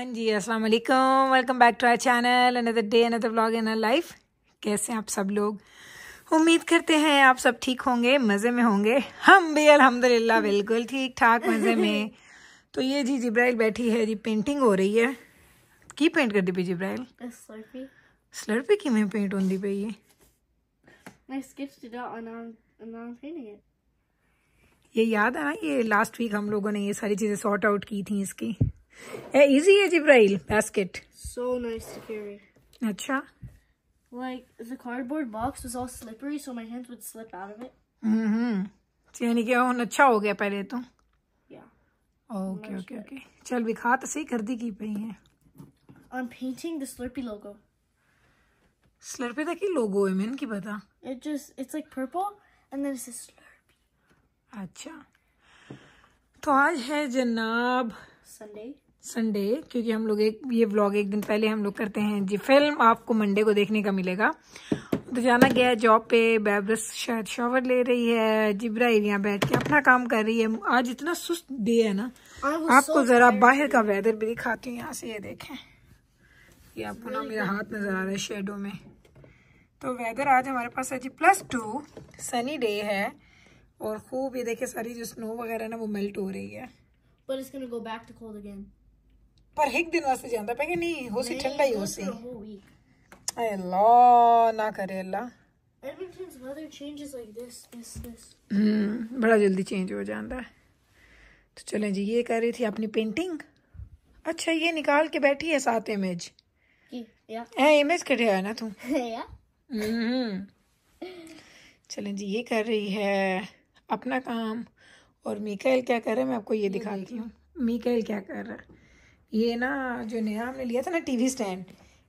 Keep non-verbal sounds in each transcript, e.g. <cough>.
हाँ जी अस्सलाम वालेकुम welcome back to our channel another day another vlog in life कैसे हैं आप सब लोग? उम्मीद करते हैं आप सब ठीक होंगे मज़े में होंगे। हम भी अल्हम्दुलिल्लाह बिल्कुल ठीक ठाक मज़े में। <laughs> तो ये जी जिब्राइल बैठी है जी पेंटिंग हो रही है। की पेंट कर दी पी जिब्राइल. स्लर्पी की में पेंट होती है painting it. ये याद है ना ये लास्ट वीक हम लोगों ने ये सारी चीज़ें सॉर्ट आउट की थी इसकी। इजी है जिब्राइल basket So nice to carry. अच्छा Like the cardboard box was all slippery, so my hands would slip out of it. हम्म यानी कि ਹੁਣ अच्छा हो गया पहले तो Yeah. ओके ओके ओके चल विखा तो सही कर दी की पई है I'm painting the Slurpee logo. स्लर्पे तक ही लोगो है मैंने की पता It just it's like purple, and then it says Slurpee. अच्छा तो आज है जनाब Sunday. संडे क्योंकि हम लोग एक ये व्लॉग एक दिन पहले हम लोग करते हैं। जी फ़िल्म आपको मंडे को देखने का मिलेगा। तो जाना गया जॉब पे बैबरस शायद शॉवर ले रही है जिब्राइल यहाँ बैठ के अपना काम कर रही है। आज इतना सुस्त डे है ना। आपको so जरा बाहर का वेदर भी दिखाती हूँ यहाँ से ये देखें। ये आपको ना मेरा हाथ नज़र आ रहा है शेडो में। तो वेदर आज हमारे पास है जी प्लस टू सनी डे है। और खूब ये देखे सारी जो स्नो वगैरह ना वो मेल्ट हो रही है। But it's gonna go back to cold again. हो ही हो सी For a whole week. अय अल्लाह ना करे अल्लाह। Edmonton's weather changes like this, this, this. हम्म बड़ा जल्दी चेंज हो जाता है। तो चलें जी ये कर रही थी अपनी पेंटिंग अच्छा ये निकाल के बैठी है साथ इमेज. है इमेज कटे है ना तू. <laughs> हम्म। चलें जी ये कर रही है अपना काम। और मीकाइल क्या कर रहा है? मैं आपको ये दिखाती हूँ। मीकाइल क्या कर रहा है? ये ना जो नया हमने लिया था ना टीवी स्टैंड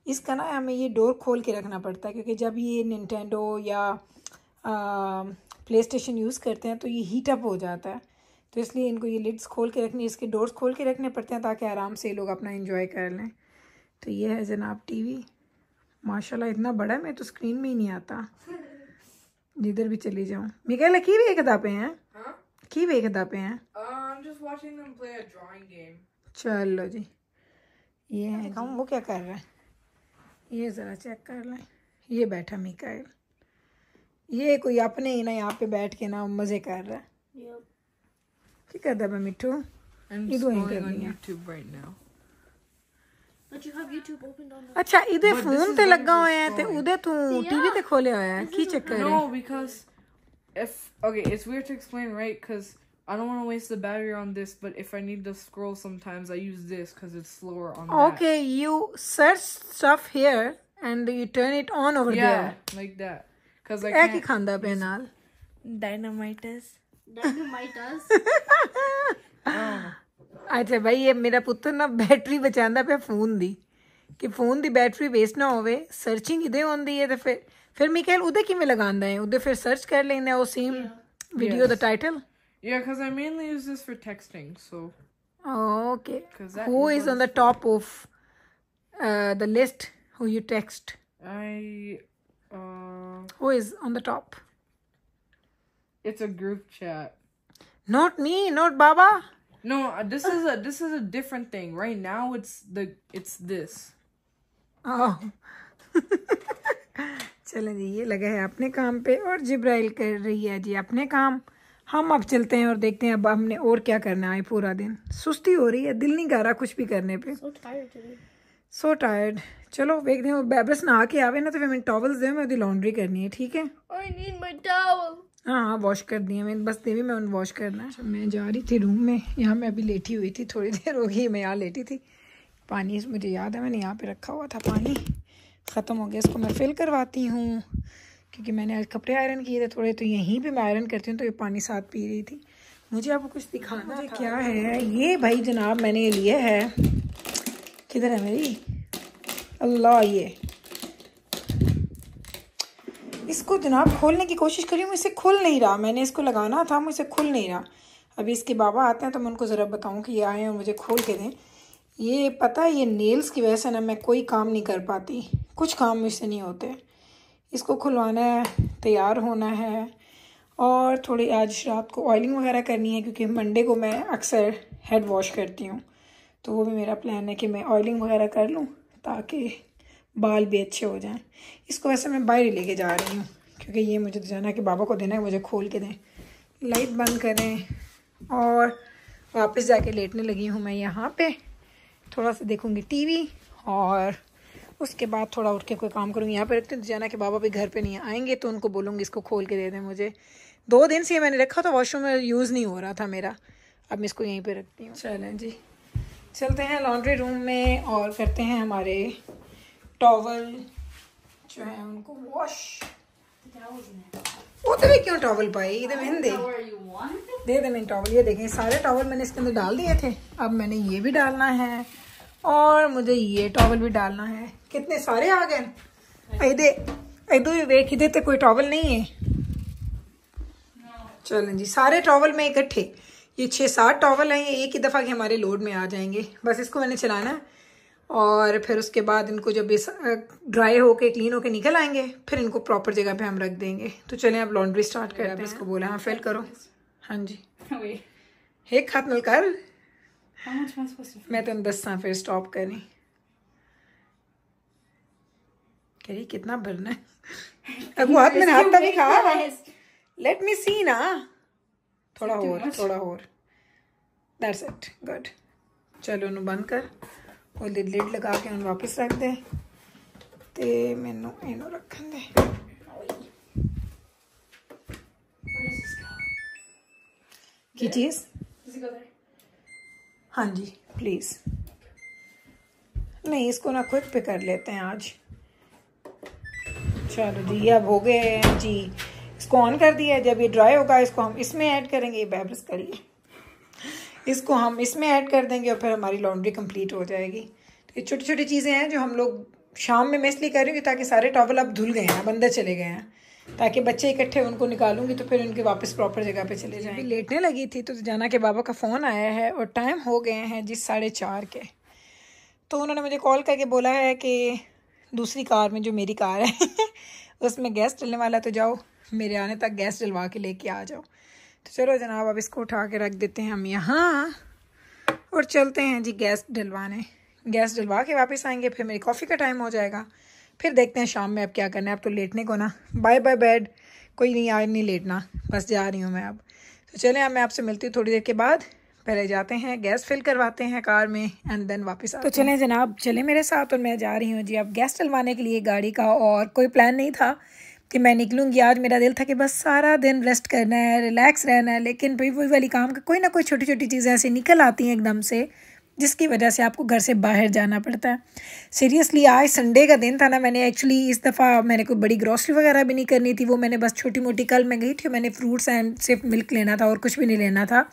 इसका ना हमें ये डोर खोल के रखना पड़ता है क्योंकि जब ये निंटेंडो या प्ले स्टेशन यूज़ करते हैं तो ये हीट अप हो जाता है। तो इसलिए इनको ये लिड्स खोल के रखनी इसके डोर्स खोल के रखने पड़ते हैं ताकि आराम से ये लोग अपना इंजॉय कर लें। तो ये है जनाब टीवी माशाल्लाह इतना बड़ा है मैं तो स्क्रीन में ही नहीं आता। <laughs> जिधर भी चली जाऊँ। मिकाela की वेखदा पे हैं? Huh? की वेखदा पे हैं? Uh, I'm just watching them play a drawing game. चलो जी ये है हम वो क्या कर रहा है ये ज़रा चेक कर लें ये बैठा मिकाइल ये कोई अपने ही ना यहाँ पे बैठ के ना मज़े कर रहा है Yep. की करदा पे मिठू I'm You doing scrolling good, on yeah. YouTube right now. But you have YouTube opened on the. अच्छा ਇਹਦੇ But this ਫੋਨ is ਤੇ where ਲੱਗਾ we're ਹੋਇਆ ਹੈ ਤੇ scrolling. ਉਹਦੇ ਤੂੰ ਟੀਵੀ ਤੇ ਖੋਲਿਆ ਹੋਇਆ ਹੈ ਕੀ ਚੱਕਰ ਹੈ No, because if okay, it's weird to explain, right? Because I don't want to waste the battery on this, but if I need to scroll, sometimes I use this because it's slower on that. Okay, you search stuff here and you turn it on over Yeah, there. like that. Because I ਇਹ ਕੀ can't. ਖਾਂਦਾ ਪਿਆ ਨਾਲ Dynamitis. Dynamite does. ਅੱਛਾ ਭਾਈ ਇਹ ਮੇਰਾ ਪੁੱਤਰ ਨਾ battery ਬਚਾਉਂਦਾ ਪਿਆ ਫੋਨ ਦੀ ਕਿ ਫੋਨ ਦੀ ਬੈਟਰੀ ਵੇਸਟ ਨਾ ਹੋਵੇ ਸਰਚਿੰਗ ਇਹਦੇ ਹੁੰਦੀ ਹੈ ਤੇ ਫਿਰ ਫਿਰ ਮਿਕਾਇਲ ਉਹਦੇ ਕਿਵੇਂ ਲਗਾਉਂਦਾ ਹੈ ਉਹਦੇ ਫਿਰ ਸਰਚ ਕਰ ਲੈਂਦਾ ਉਹ same video the title Yeah, because I mainly use this for texting. So okay 'Cause that who is is on the top of uh, the list who you text I uh, who is on the top it's a group chat. not me not baba No, uh, this is a this is a different thing. Right now, it's the it's this. ओह <laughs> चलें जी ये लगा है अपने काम पे और जिब्राइल कर रही है जी अपने काम हम अब चलते हैं और देखते हैं अब हमने और क्या करना है पूरा दिन। सुस्ती हो रही है दिल नहीं कर रहा कुछ भी करने पे. सो टायर्ड चलो देखते हैं बैबरस नहा के आवे ना तो फिर मैंने टॉवल्स दे मैं लॉन्ड्री करनी है ठीक है. हाँ हाँ वॉश कर दिए मैंने बस देवी मैं वॉश करना है। मैं जा रही थी रूम में यहाँ मैं अभी लेटी हुई थी थोड़ी देर हो गई मैं यहाँ लेटी थी। पानी मुझे याद है मैंने यहाँ पे रखा हुआ था पानी। ख़त्म हो गया इसको मैं फिल करवाती हूँ। क्योंकि मैंने आज कपड़े आयरन किए थे थोड़े तो यहीं पे मैं आयरन करती हूँ तो ये पानी साथ पी रही थी। मुझे आपको कुछ दिखाना मुझे क्या है? ये भाई जनाब मैंने ये लिया है। किधर है मेरी? अल्लाह ये। इसको जनाब खोलने की कोशिश करी मुझसे खुल नहीं रहा। मैंने इसको लगाना था मुझसे खुल नहीं रहा। अभी इसके बाबा आते हैं तो मैं उनको ज़रा बताऊँ कि ये आए और मुझे खोल के दें। ये पता है ये नेल्स की वजह से ना मैं कोई काम नहीं कर पाती। कुछ काम मुझसे नहीं होते। इसको खुलवाना है, तैयार होना है और थोड़ी आज रात को ऑयलिंग वगैरह करनी है क्योंकि मंडे को मैं अक्सर हेड वॉश करती हूँ। तो वो भी मेरा प्लान है कि मैं ऑयलिंग वगैरह कर लूँ ताकि बाल भी अच्छे हो जाएँ। इसको वैसे मैं बाहर ही लेके जा रही हूँ क्योंकि ये मुझे तो जाना कि बाबा को देना है, मुझे खोल के दें। लाइट बंद करें और वापस जाके लेटने लगी हूँ मैं यहाँ पे। थोड़ा सा देखूँगी टीवी और उसके बाद थोड़ा उठ के कोई काम करूँगी यहाँ पे रखते हैं। जाना कि बाबा भी घर पे नहीं आएँगे तो उनको बोलूँगी इसको खोल के दे दें मुझे। दो दिन से मैंने रखा था वॉशरूम में यूज़ नहीं हो रहा था मेरा। अब मैं इसको यहीं पर रखती हूँ। चलें जी। चलते हैं लॉन्ड्री रूम में और करते हैं हमारे टॉवल जो है उनको वॉश वो तो भी क्यों टॉवल पाई? इधर मैंने दे। दे दे मैंने टॉवल ये देखें सारे टॉवल मैंने इसके अंदर डाल दिए थे। अब मैंने ये भी डालना है। और मुझे ये टॉवल भी डालना है। कितने सारे आ गए? इधे इधर तो कोई टॉवल नहीं है। चलें जी सारे टॉवल में इकट्ठे। ये छः सात टॉवल हैं ये एक ही दफ़ा के हमारे लोड में आ जाएँगे। बस इसको मैंने चलाना है। और फिर उसके बाद इनको जब ये ड्राई होके क्लीन होके निकल आएँगे फिर इनको प्रॉपर जगह पे हम रख देंगे। तो चलें अब लॉन्ड्री स्टार्ट करें इसको बोला हाँ फेल करो। हाँ जी। <laughs> एक हाथ मिल कर। मैं तो दसा फिर स्टॉप करी। करी कितना भरना है? अगुआत मैंने हाथ तक खा रहा लेट मी सी ना। थोड़ा और थोड़ा और। दैट्स इट गुड चलो उन्होंने बंद कर। और लिड लिड लगा के उन्होंने वापस रख दे। ते मैनू इनू रख दे। की चीज़ हाँ जी प्लीज़ नहीं, इसको ना क्विक पे कर लेते हैं आज। चलो जी, अब हो गए हैं जी। इसको ऑन कर दिया जब ये ड्राई होगा, इसको हम इसमें ऐड करेंगे, ये बैब्रस करिए इसको हम इसमें ऐड कर देंगे और फिर हमारी लॉन्ड्री कंप्लीट हो जाएगी। तो ये छोटी छोटी चीज़ें हैं जो हम लोग शाम में मैं इसलिए कर रही हूँ ताकि सारे टॉवल अब धुल गए हैं, अब अंदर चले गए हैं। ताकि बच्चे इकट्ठे उनको निकालूँगी तो फिर उनके वापस प्रॉपर जगह पे चले जाएँगे। लेटने लगी थी तो जाना के बाबा का फ़ोन आया है और टाइम हो गए हैं जिस साढ़े चार के। तो उन्होंने मुझे कॉल करके बोला है कि दूसरी कार में जो मेरी कार है, <laughs> उसमें गैस डलने वाला तो जाओ, मेरे आने तक गैस डलवा के लेके आ जाओ। तो चलो जनाब, अब इसको उठा के रख देते हैं हम यहाँ और चलते हैं जी गैस डलवाने। गैस डलवा के वापस आएँगे, फिर मेरी कॉफ़ी का टाइम हो जाएगा। फिर देखते हैं शाम में अब क्या करना है। अब तो लेटने को ना। बाय बाय बेड कोई नहीं आज नहीं लेटना। बस जा रही हूँ मैं अब। तो चलें अब मैं आपसे मिलती हूँ थोड़ी देर के बाद। पहले जाते हैं गैस फिल करवाते हैं कार में एंड देन वापस तो चलें जनाब चले मेरे साथ और मैं जा रही हूँ। जी अब गैस डलवाने के लिए गाड़ी का और कोई प्लान नहीं था कि मैं निकलूँगी। आज मेरा दिल था कि बस सारा दिन रेस्ट करना है रिलैक्स रहना है लेकिन भाई वही वाली काम का कोई ना कोई छोटी छोटी चीज़ें ऐसी निकल आती हैं एकदम से। जिसकी वजह से आपको घर से बाहर जाना पड़ता है। सीरियसली आज संडे का दिन था ना, मैंने एक्चुअली इस दफ़ा मैंने कोई बड़ी ग्रॉसरी वगैरह भी नहीं करनी थी, वो मैंने बस छोटी मोटी कल मैं गई थी मैंने फ्रूट्स एंड सिर्फ़ मिल्क लेना था और कुछ भी नहीं लेना था।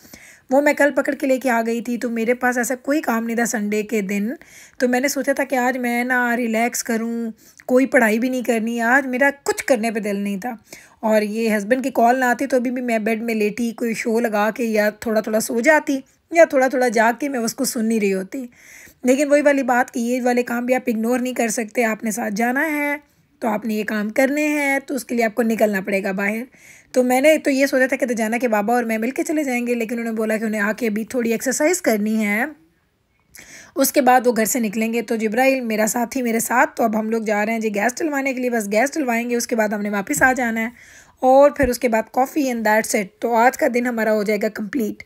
वो मैं कल पकड़ के लेके आ गई थी तो मेरे पास ऐसा कोई काम नहीं था संडे के दिन। तो मैंने सोचा था कि आज मैं ना रिलैक्स करूँ, कोई पढ़ाई भी नहीं करनी, आज मेरा कुछ करने पे दिल नहीं था। और ये हस्बैंड की कॉल ना आती तो अभी भी मैं बेड में लेटी, कोई शो लगा के या थोड़ा थोड़ा सो जाती। या थोड़ा थोड़ा जाग के मैं उसको सुन नहीं रही होती। लेकिन वही वाली बात कि ये वाले काम भी आप इग्नोर नहीं कर सकते, आपने साथ जाना है तो आपने ये काम करने हैं तो उसके लिए आपको निकलना पड़ेगा बाहर। तो मैंने तो ये सोचा था कि जाना के बाबा और मैं मिल के चले जाएँगे, लेकिन उन्होंने बोला कि उन्हें आके अभी थोड़ी एक्सरसाइज करनी है। उसके बाद वो घर से निकलेंगे तो जब्राइल मेरा साथी मेरे साथ तो अब हम लोग जा रहे हैं जी गैस डलवाने के लिए। बस गैस डलवाएँगे, उसके बाद हमने वापस आ जाना है। और फिर उसके बाद कॉफ़ी एंड दैट सेट तो आज का दिन हमारा हो जाएगा कंप्लीट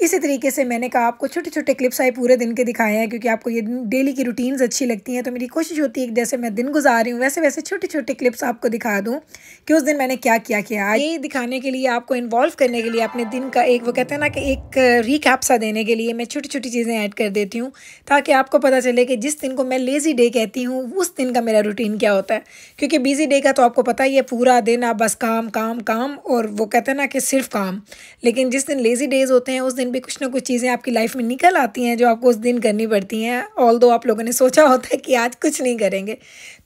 इसी तरीके से मैंने कहा, आपको छोटे छोटे क्लिप्स आए, पूरे दिन के दिखाए हैं, क्योंकि आपको ये डेली की रूटीन्स अच्छी लगती हैं तो मेरी कोशिश होती है जैसे मैं दिन गुजार रही हूँ वैसे वैसे छोटे छोटे क्लिप्स आपको दिखा दूँ कि उस दिन मैंने क्या किया किया। ये दिखाने के लिए, आपको इन्वॉल्व करने के लिए, अपने दिन का एक, वो कहते हैं ना कि एक रिकैप सा देने के लिए मैं छोटी छोटी चीज़ें ऐड कर देती हूँ, ताकि आपको पता चले कि जिस दिन को मैं लेज़ी डे कहती हूँ, उस दिन का मेरा रूटीन क्या होता है। क्योंकि बिज़ी डे का तो आपको पता ही है, पूरा दिन आप बस काम काम काम, और वो कहते हैं ना कि सिर्फ़ काम। लेकिन जिस दिन लेज़ी डेज़ होते हैं, उस दिन भी कुछ ना कुछ चीज़ें आपकी लाइफ में निकल आती हैं जो आपको उस दिन करनी पड़ती हैं ऑल दो आप लोगों ने सोचा होता है कि आज कुछ नहीं करेंगे।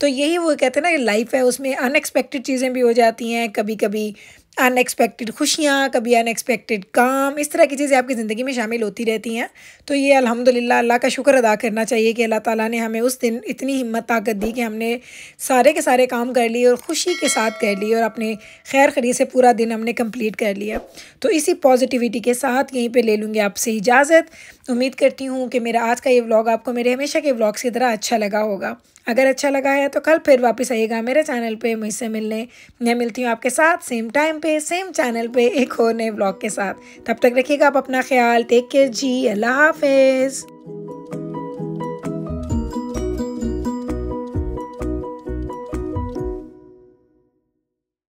तो यही वो कहते हैं ना कि लाइफ है, उसमें अनएक्सपेक्टेड चीज़ें भी हो जाती हैं कभी कभी अनएक्सपेक्टेड खुशियाँ, कभी अनएक्सपेक्टेड काम, इस तरह की चीज़ें आपकी ज़िंदगी में शामिल होती रहती हैं। तो ये अल्हम्दुलिल्लाह अल्लाह का शुक्र अदा करना चाहिए कि अल्लाह ताला ने हमें उस दिन इतनी हिम्मत, ताकत दी कि हमने सारे के सारे काम कर लिए और ख़ुशी के साथ कर लिए और अपने खैर खरी से पूरा दिन हमने कंप्लीट कर लिया। तो इसी पॉजिटिविटी के साथ यहीं पर ले लूँगी आपसे इजाज़त। उम्मीद करती हूँ कि मेरा आज का ये व्लॉग आपको मेरे हमेशा के व्लॉग्स की तरह अच्छा लगा होगा। अगर अच्छा लगा है तो कल फिर वापस आइएगा मेरे चैनल पे। मुझसे मिलने, मैं मिलती हूँ आपके साथ सेम टाइम पे सेम चैनल पे एक और नए ब्लॉग के साथ। तब तक रखिएगा आप अपना ख्याल। टेक केयर जी, अल्लाह हाफिज़।